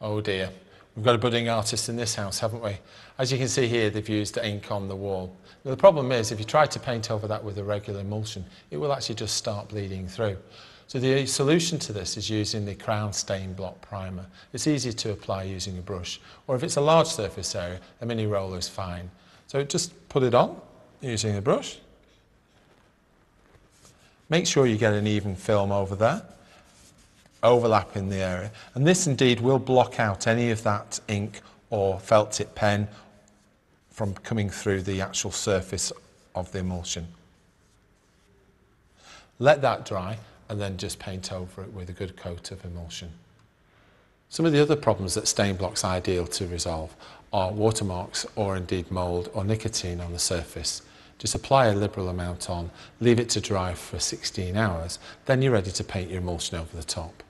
Oh dear, we've got a budding artist in this house, haven't we? As you can see here, they've used ink on the wall. Now, the problem is, if you try to paint over that with a regular emulsion, it will actually just start bleeding through. So the solution to this is using the Crown Stain Block Primer. It's easy to apply using a brush, or if it's a large surface area, a mini roller is fine. So just put it on using a brush. Make sure you get an even film over there, overlap in the area. And this indeed will block out any of that ink or felt tip pen from coming through the actual surface of the emulsion. Let that dry and then just paint over it with a good coat of emulsion. Some of the other problems that stain block's ideal to resolve are watermarks or indeed mould or nicotine on the surface. Just apply a liberal amount on, leave it to dry for 16 hours, then you're ready to paint your emulsion over the top.